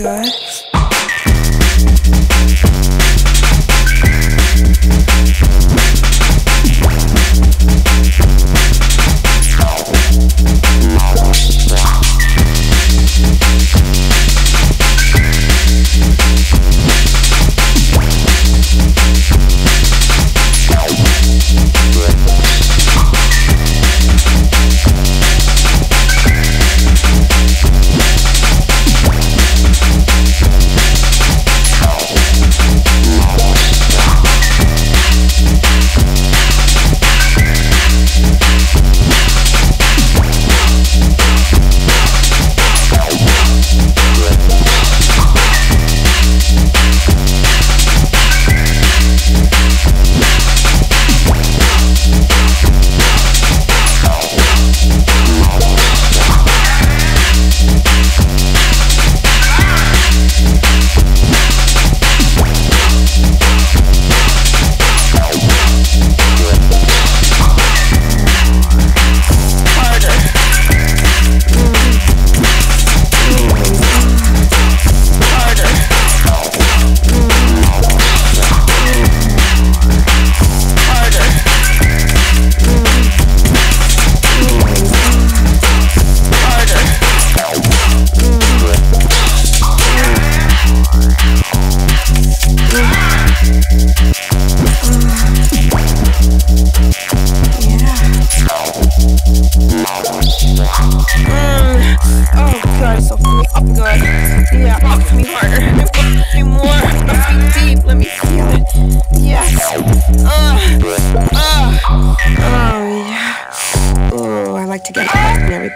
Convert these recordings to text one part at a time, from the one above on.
feels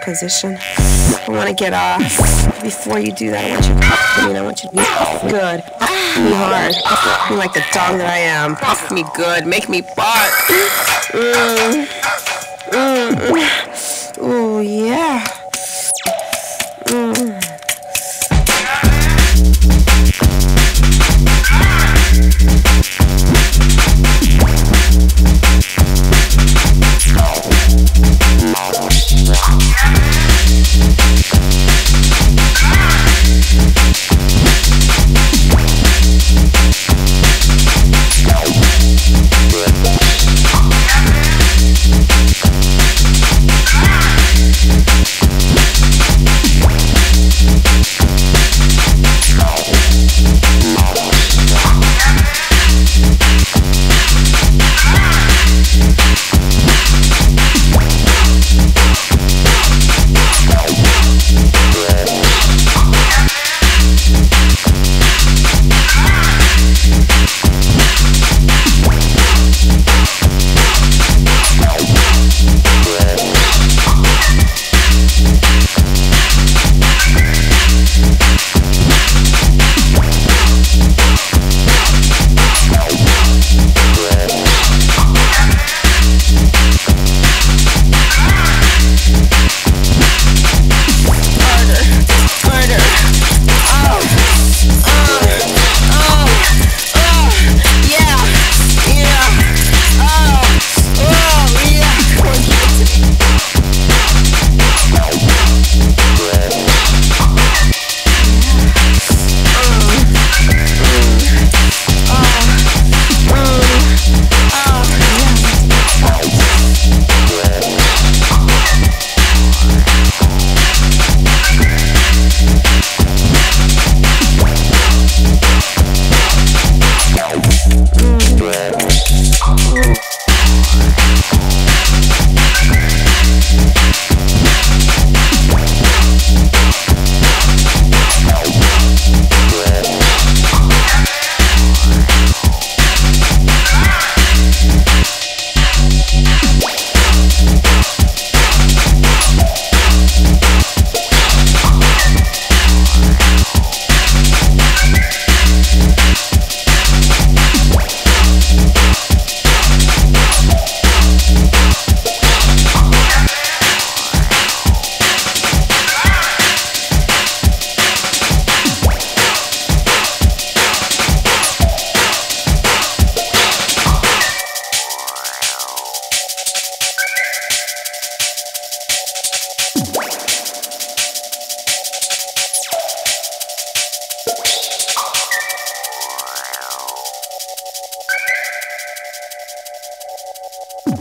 position. I want to get off. Before you do that, I want you to fuck me. I want you to be good. Fuck me hard. Fuck me like the dog that I am. Fuck me good. Make me bark. Mm. Mm. Oh, yeah.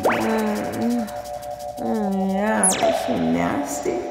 Mm, mm, yeah, she nasty.